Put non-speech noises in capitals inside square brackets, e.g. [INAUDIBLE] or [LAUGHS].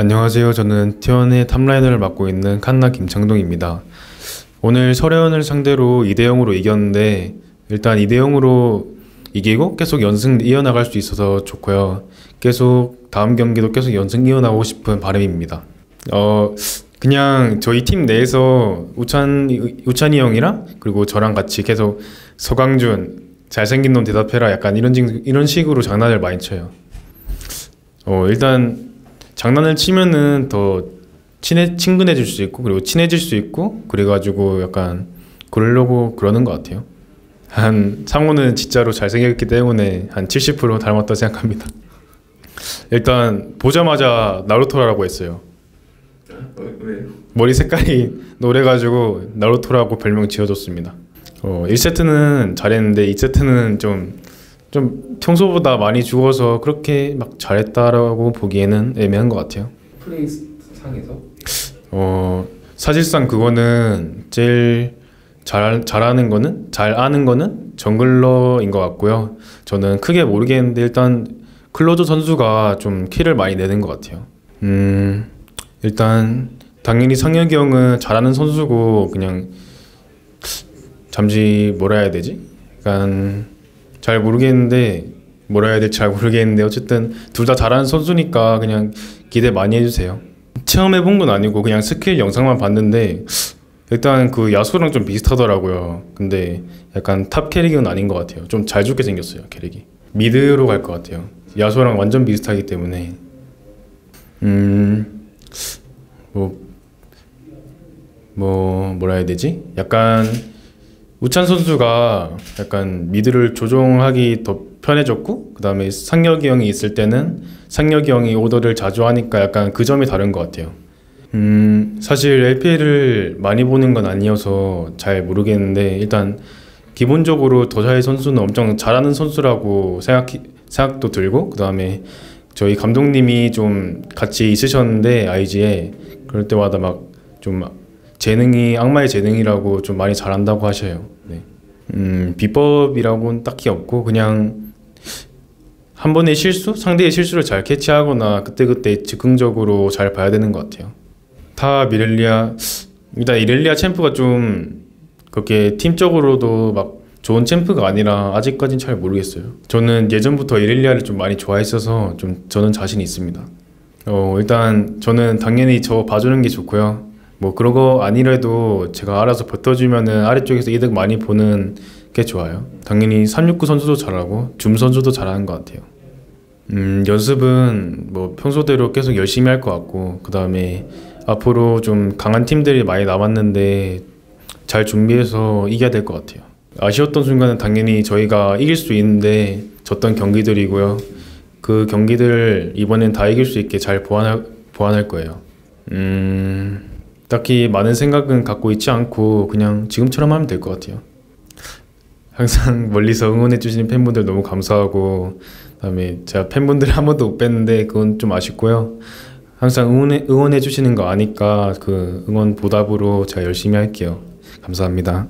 안녕하세요. 저는 T1의 탑라이너를 맡고 있는 칸나 김창동입니다. 오늘 서래원을 상대로 2대 0으로 이겼는데 일단 2대 0으로 이기고 계속 연승 이어나갈 수 있어서 좋고요. 계속 다음 경기도 계속 연승 이어나고 싶은 바람입니다. 어 그냥 저희 팀 내에서 우찬 우찬이 형이랑 그리고 저랑 같이 계속 서강준 잘생긴 놈 대답해라 약간 이런 식- 이런 식으로 장난을 많이 쳐요. 어 일단 장난을 치면은 더 친해 친근해질 수 있고 그리고 친해질 수 있고 그래가지고 약간 그러려고 그러는 것 같아요. 한 상호는 진짜로 잘생겼기 때문에 한 70% 닮았다 생각합니다. [LAUGHS] 일단 보자마자 나루토라고 했어요. 왜? 머리 색깔이 노래가지고 나루토라고 별명 지어줬습니다. 어, 1세트는 잘했는데 2세트는 좀, 좀 평소보다 많이 죽어서 그렇게 막 잘했다라고 보기에는 애매한 것 같아요. 플레이 상에서 어, 사실상 그거는 제일 잘, 잘하는 거는, 잘 아는 거는 정글러인 것 같고요. 저는 크게 모르겠는데 일단 클로저 선수가 좀 키를 많이 내는 것 같아요. 음, 일단 당연히 상혁이 형은 잘하는 선수고 그냥 잠시 뭐라 해야 되지? 약간 잘 모르겠는데 뭐라 해야 될지 잘 모르겠는데 어쨌든 둘 다 잘하는 선수니까 그냥 기대 많이 해주세요. 체험 해본 건 아니고 그냥 스킬 영상만 봤는데 일단 그 야스오랑 좀 비슷하더라고요. 근데 약간 top 캐릭은 아닌 것 같아요. 좀 잘 죽게 생겼어요 캐릭이. mid로 갈 것 같아요. 야스오랑 완전 비슷하기 때문에 음 뭐 뭐 뭐라 해야 되지? 약간 우찬 선수가 약간 미드를 조종하기 더 편해졌고 그 다음에 상혁이 형이 있을 때는 상혁이 형이 오더를 자주 하니까 약간 그 점이 다른 것 같아요. 음 사실 LPL을 많이 보는 건 아니어서 잘 모르겠는데 일단 기본적으로 더샤의 선수는 엄청 잘하는 선수라고 생각 생각도 들고 그 다음에 저희 감독님이 좀 같이 있으셨는데 IG에 그럴 때마다 막 좀 재능이 악마의 재능이라고 좀 많이 잘한다고 하셔요. 네. 음, 비법이라고는 딱히 없고 그냥 한 번의 실수, 상대의 실수를 잘 캐치하거나 그때그때 즉흥적으로 잘 봐야 되는 것 같아요. 타 미렐리아 일단 이렐리아 챔프가 좀 그렇게 팀적으로도 막 좋은 챔프가 아니라 아직까진 잘 모르겠어요. 저는 예전부터 이렐리아를 좀 많이 좋아했어서 좀 저는 자신 있습니다. 어 일단 저는 당연히 저 봐주는 게 좋고요. 뭐 그런 거 아니라도 제가 알아서 버텨주면은 아래쪽에서 이득 많이 보는 게 좋아요. 당연히 369 선수도 잘하고 줌 선수도 잘하는 것 같아요. 음, 연습은 뭐 평소대로 계속 열심히 할 것 같고 그 다음에 앞으로 좀 강한 팀들이 많이 남았는데 잘 준비해서 이겨야 될 것 같아요. 아쉬웠던 순간은 당연히 저희가 이길 수 있는데 졌던 경기들이고요. 그 경기들 이번엔 다 이길 수 있게 잘 보완할, 보완할 거예요. 음, 딱히 많은 생각은 갖고 있지 않고 그냥 지금처럼 하면 될 것 같아요. 항상 [LAUGHS] 멀리서 응원해 주시는 팬분들 너무 감사하고 그다음에 제가 팬분들 한 번도 못 뵀는데 그건 좀 아쉽고요. 항상 응원해 응원해 주시는 거 아니까 그 응원 보답으로 제가 열심히 할게요. 감사합니다.